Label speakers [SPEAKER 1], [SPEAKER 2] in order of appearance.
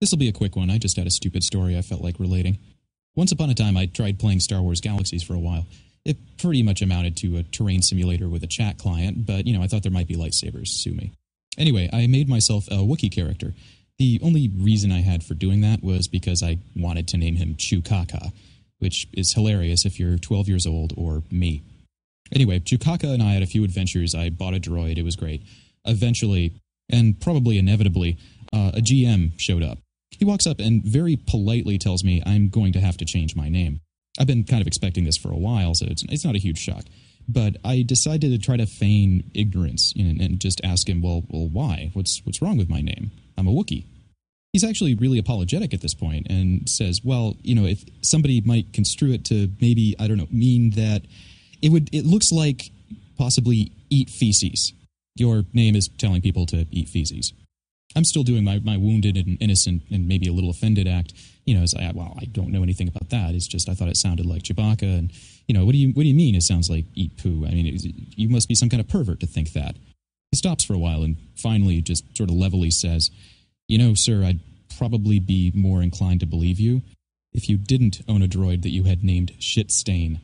[SPEAKER 1] This will be a quick one. I just had a stupid story I felt like relating. Once upon a time, I tried playing Star Wars Galaxies for a while. It pretty much amounted to a terrain simulator with a chat client, but, you know, I thought there might be lightsabers. Sue me. Anyway, I made myself a Wookiee character. The only reason I had for doing that was because I wanted to name him Chewkaka, which is hilarious if you're 12 years old or me. Anyway, Chewkaka and I had a few adventures. I bought a droid. It was great. Eventually, and probably inevitably, uh, a GM showed up. He walks up and very politely tells me I'm going to have to change my name. I've been kind of expecting this for a while, so it's, it's not a huge shock. But I decided to try to feign ignorance and, and just ask him, well, well, why? What's, what's wrong with my name? I'm a Wookiee. He's actually really apologetic at this point and says, well, you know, if somebody might construe it to maybe, I don't know, mean that it would, it looks like possibly eat feces. Your name is telling people to eat feces. I'm still doing my, my wounded and innocent and maybe a little offended act. You know, as I well, I don't know anything about that. It's just I thought it sounded like Chewbacca, and you know, what do you what do you mean? It sounds like eat poo. I mean, you must be some kind of pervert to think that. He stops for a while and finally just sort of levelly says, "You know, sir, I'd probably be more inclined to believe you if you didn't own a droid that you had named Shit Stain."